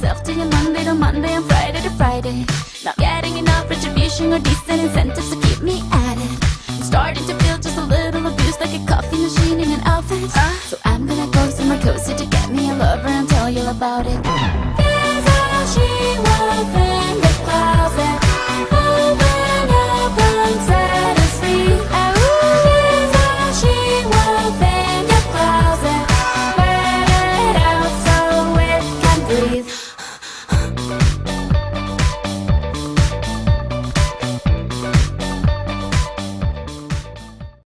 yourself to your Monday to Monday and Friday to Friday. Not getting enough retribution or decent incentives to keep me at it. I'm starting to feel just a little abused like a coffee machine in an office. Uh, so I'm gonna go somewhere cozy to get me a lover and tell you about it.